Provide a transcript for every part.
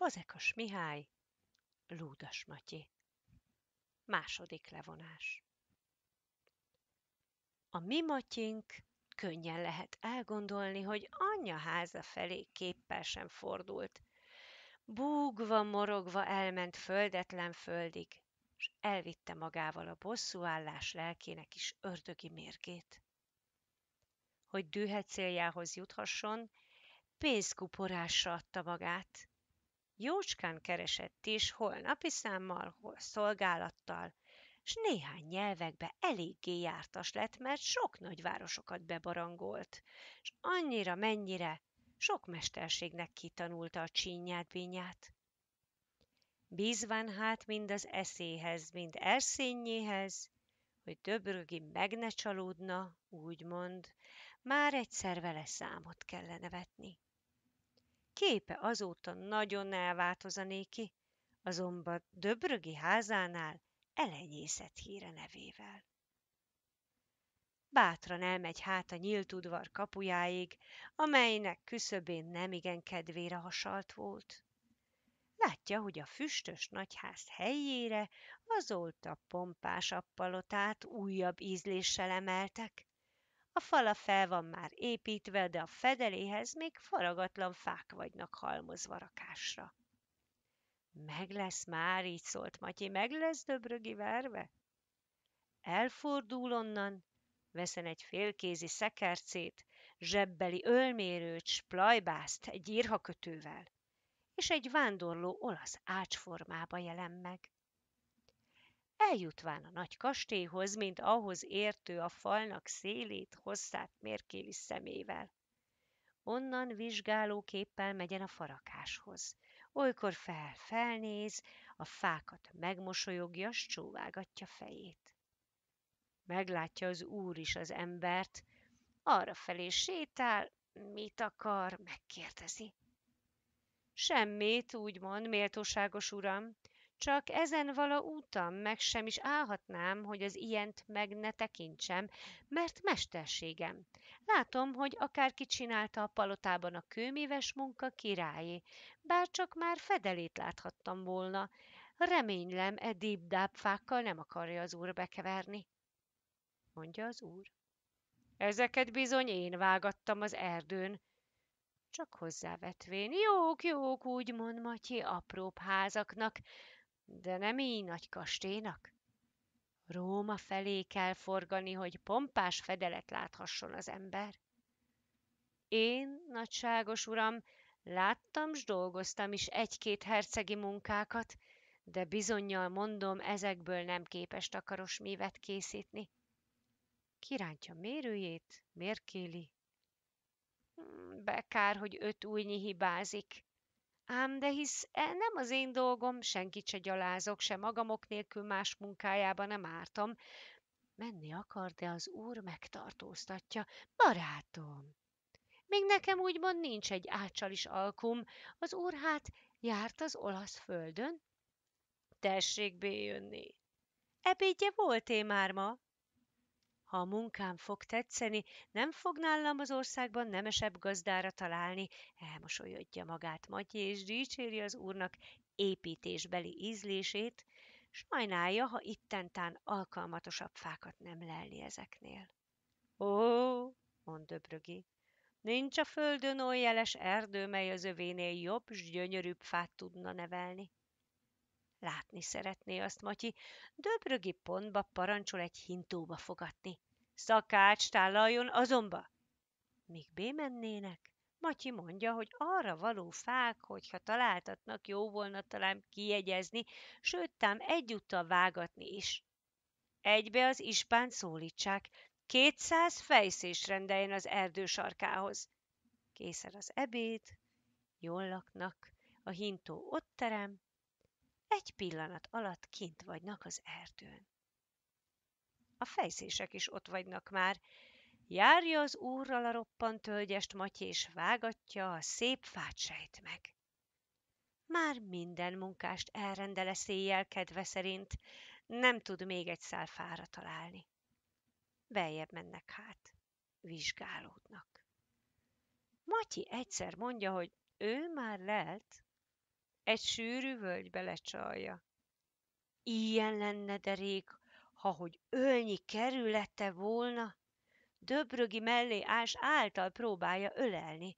Fazekas Mihály, Lúdas Matyi. Második levonás. A mi Matyink könnyen lehet elgondolni, hogy anyja háza felé képpel sem fordult. Búgva, morogva elment földetlen földig, és elvitte magával a bosszúállás lelkének is ördögi mérgét. Hogy dühe céljához juthasson, pénzkuporásra adta magát. Jócskán keresett is, hol napi számmal, hol szolgálattal, s néhány nyelvekbe eléggé jártas lett, mert sok nagyvárosokat bebarangolt, s annyira mennyire sok mesterségnek kitanulta a csínyát bínyát. Bízván hát mind az eszéhez, mind erszényéhez, hogy Döbrögi meg ne csalódna, úgymond, már egyszer vele számot kellene vetni. Képe azóta nagyon elváltozanéki, azonban Döbrögi házánál elenyészett híre nevével. Bátran elmegy hát a nyílt udvar kapujáig, amelynek küszöbén nemigen kedvére hasalt volt. Látja, hogy a füstös nagyház helyére azóta pompásabb palotát újabb ízléssel emeltek. A fala fel van már építve, de a fedeléhez még faragatlan fák vagynak halmozva rakásra. Meg lesz már, így szólt Matyi, meg lesz Döbrögi verve? Elfordul onnan, veszen egy félkézi szekercét, zsebbeli ölmérőt, splajbászt egy írhakötővel, és egy vándorló olasz ácsformába jelen meg. Eljutván a nagy kastélyhoz, mint ahhoz értő a falnak szélét, hosszát mérkéli szemével. Onnan vizsgálóképpel megyen a farakáshoz, olykor fel felnéz, a fákat megmosolyogja, s csóvágatja fejét. Meglátja az úr is az embert, arra felé sétál, mit akar, megkérdezi. Semmit, úgy mond, méltóságos uram, csak ezen vala útam meg sem is állhatnám, hogy az ilyent meg ne tekintsem, mert mesterségem. Látom, hogy akárki csinálta a palotában a kőmíves munka királyé, bár csak már fedelét láthattam volna. Reménylem, e dibdább fákkal nem akarja az úr bekeverni. Mondja az úr. Ezeket bizony én vágattam az erdőn. Csak hozzávetvén, jók, jók, úgy mond Matyi, apróbb házaknak, de nem így nagy kastélynak. Róma felé kell forgani, hogy pompás fedelet láthasson az ember. Én, nagyságos uram, láttam s dolgoztam is egy-két hercegi munkákat, de bizonyal mondom, ezekből nem képes takaros mívet készíteni. Kirántja mérőjét, mérkéli. Hmm, bekár, hogy öt újnyi hibázik. Ám de hisz e nem az én dolgom, senkit se gyalázok, se magamok nélkül más munkájába nem ártam. Menni akar, de az úr megtartóztatja. Barátom, még nekem úgymond nincs egy ácsal is alkum. Az úr hát járt az olasz földön? Tessék béjönni. Ebédje volt-e már ma? Ha a munkám fog tetszeni, nem fog nálam az országban nemesebb gazdára találni, elmosolyodja magát Matyi, és dicséri az úrnak építésbeli ízlését, sajnálja, ha ittentán alkalmatosabb fákat nem lelni ezeknél. Ó, mond Döbrögi, nincs a földön oly jeles erdő, mely az övénél jobb s gyönyörűbb fát tudna nevelni. Látni szeretné azt Matyi, Döbrögi pontba parancsol egy hintóba fogatni. Szakács tálaljon azonba! Míg bémennének, Matyi mondja, hogy arra való fák, hogyha találtatnak, jó volna talán kiegyezni, sőt, tám egyúttal vágatni is. Egybe az ispánt szólítsák, kétszáz fejszés rendeljen az erdő sarkához. Készen az ebéd, jól laknak, a hintó ott terem, egy pillanat alatt kint vagynak az erdőn. A fejszések is ott vagynak már. Járja az úrral a roppant tölgyest Matyi, és vágatja, a szép fát sejt meg. Már minden munkást elrendele széjjel kedve szerint, nem tud még egy szál fára találni. Beljebb mennek hát, vizsgálódnak. Matyi egyszer mondja, hogy ő már lelt, egy sűrű völgybe lecsalja. Ilyen lenne derék, ha hogy ölnyi kerülete volna, Döbrögi mellé ás által próbálja ölelni,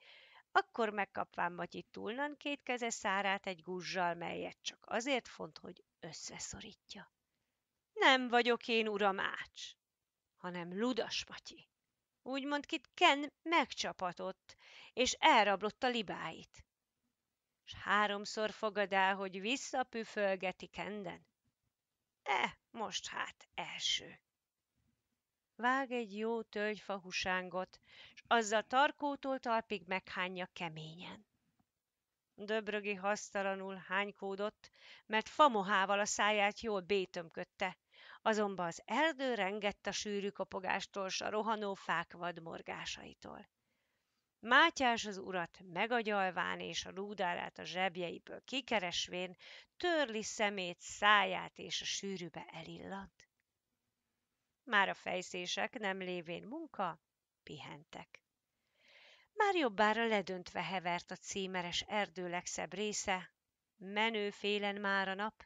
akkor megkapván Matyi túlnan két keze szárát egy guzsal, melyet csak azért font, hogy összeszorítja. Nem vagyok én, uram Ács, hanem Ludas Matyi. Úgymond kit Ken megcsapatott, és elrablott a libáit. S háromszor fogad hogy visszapüfölgeti Kenden. E, most hát első. Vág egy jó tölgyfa husángot, s azzal tarkótól talpig meghányja keményen. Döbrögi hasztalanul hánykódott, mert famohával a száját jól bétömködte, azonban az erdő rengett a sűrű kopogástól, s a rohanó fák vadmorgásaitól. Mátyás az urat megagyalván és a rúdárát a zsebjeiből kikeresvén törli szemét, száját és a sűrűbe elillant. Már a fejszések nem lévén munka, pihentek. Már jobbára ledöntve hevert a címeres erdő legszebb része, menő félen már a nap,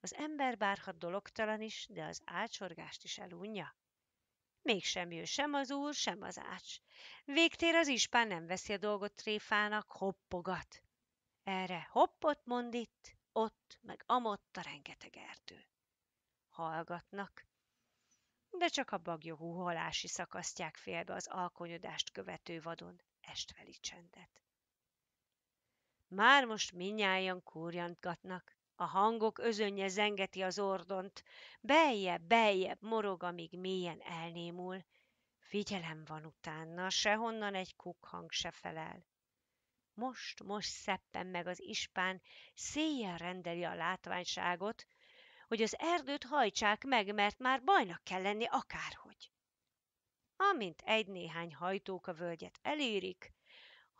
az ember bárhat dologtalan is, de az ácsorgást is elunja. Mégsem jön sem az úr, sem az ács. Végtér az ispán nem veszi a dolgot tréfának, hoppogat. Erre hoppot mond itt, ott, meg amott a rengeteg erdő. Hallgatnak, de csak a bagyogó halási szakasztják félbe az alkonyodást követő vadon estveli csendet. Már most minnyáján kúrjantgatnak, a hangok özönje zengeti az ordont, beljebb, beljebb morog, amíg mélyen elnémul. Figyelem van utána, sehonnan egy kukhang se felel. Most, most szeppen meg az ispán, széjjel rendeli a látványságot, hogy az erdőt hajtsák meg, mert már bajnak kell lenni akárhogy. Amint egy-néhány hajtók a völgyet elérik,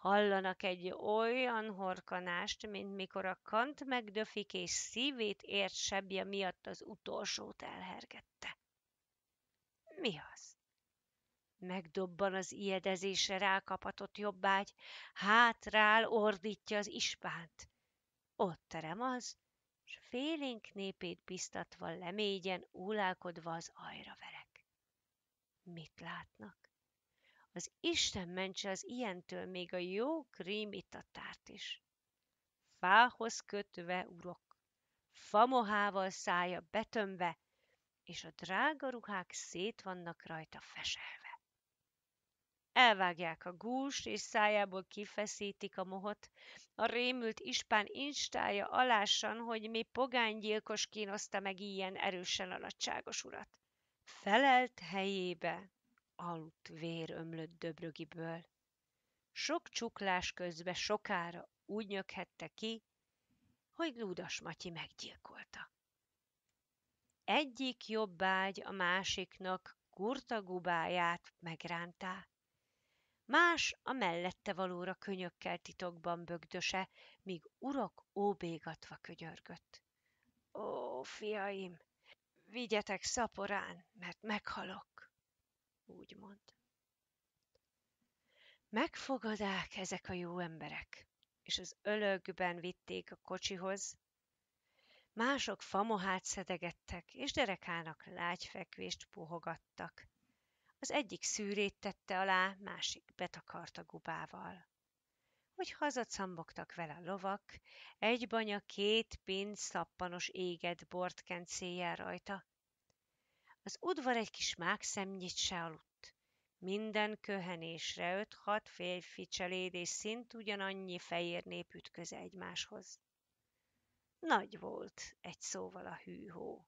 hallanak egy olyan horkanást, mint mikor a kant megdöfik és szívét ért sebje miatt az utolsót elhergette. Mi az? Megdobban az ijedezésre rákapatott jobbágy, hátrál, ordítja az ispánt. Ott terem az, s félénk népét biztatva lemégyen, úlálkodva az ajra verek. Mit látnak? Az Isten mentse az ilyentől még a jó krímitatárt is. Fához kötve urok, famohával szája betömve, és a drága ruhák szét vannak rajta feselve. Elvágják a gúst, és szájából kifeszítik a mohot. A rémült ispán instája alássan, hogy mi pogánygyilkos kínoszta meg ilyen erősen a nagyságos urat. Felelt helyébe aludt vér ömlött döbrögiből. Sok csuklás közbe sokára úgy nyöghette ki, hogy Ludas Matyi meggyilkolta. Egyik jobbágy a másiknak kurta gubáját megrántá, más a mellette valóra könyökkel titokban bögdöse, míg urok óbégatva könyörgött. Ó, fiaim, vigyetek szaporán, mert meghalok, úgy mond. Megfogadák ezek a jó emberek, és az ölögben vitték a kocsihoz, mások famohát szedegettek, és derekának lágyfekvést puhogattak, az egyik szűrét tette alá, másik betakarta gubával. Hogy hazacambogtak vele a lovak, egy banya két pint szappanos égett bort kent széjjel rajta. Az udvar egy kis mákszemnyit se aludt. Minden köhenésre öt-hat férfi cseléd és szint ugyanannyi fehér nép ütköze egymáshoz. Nagy volt egy szóval a hűhó.